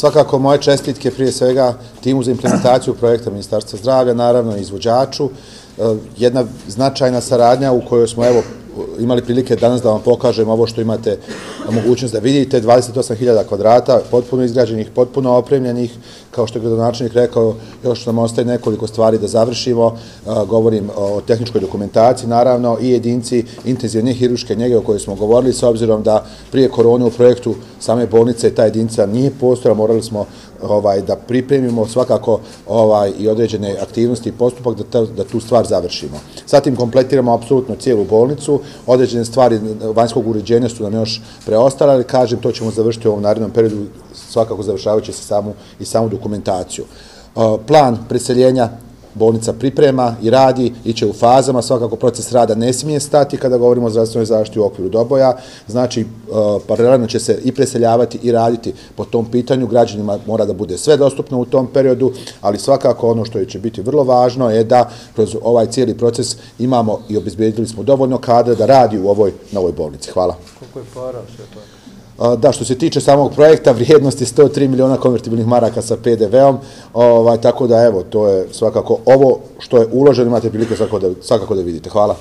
Svakako moje čestitke prije svega timu za implementaciju projekta Ministarstva zdravlja, naravno i izvođaču. E, jedna značajna saradnja u kojoj smo evo imali prilike danas da vam pokažem ovo što imate mogućnost da vidite, 28.000 kvadrata, potpuno izgrađenih, potpuno opremljenih, kao što je gradonačnik rekao, još nam ostaje nekoliko stvari da završimo, govorim o tehničkoj dokumentaciji, naravno i jedinci intenzivne hiruške njege o kojoj smo govorili, s obzirom da prije korone u projektu same bolnice ta jedinca nije postojala, morali smo ovaj, da pripremimo svakako ovaj, i određene aktivnosti i postupak da, da tu stvar završimo. Zatim kompletiramo apsolutno cijelu bolnicu, određene stvari vanjskog uređenja su nam još preostale, ali kažem, to ćemo završiti u ovom narednom periodu, svakako završavajući se samu i samu dokumentaciju. Uh, plan preseljenja bolnica priprema i radi, iće u fazama, svakako proces rada ne smije stati kada govorimo o zdravstvenoj zaštiti u okviru doboja, znači uh, paralelno će se i preseljavati i raditi po tom pitanju, građanima mora da bude sve dostupno u tom periodu, ali svakako ono što će biti vrlo važno je da kroz ovaj cijeli proces imamo i obezbijedili smo dovoljno kadra da radi u ovoj novoj bolnici. Hvala. Koliko je para sve tako? Da, što se tiče samog projekta, vrijednost je 103 miliona konvertibilnih maraka sa PDV-om, ovaj, tako da evo, to je svakako ovo što je uloženo, imate prilike svakako da, svakako da vidite. Hvala.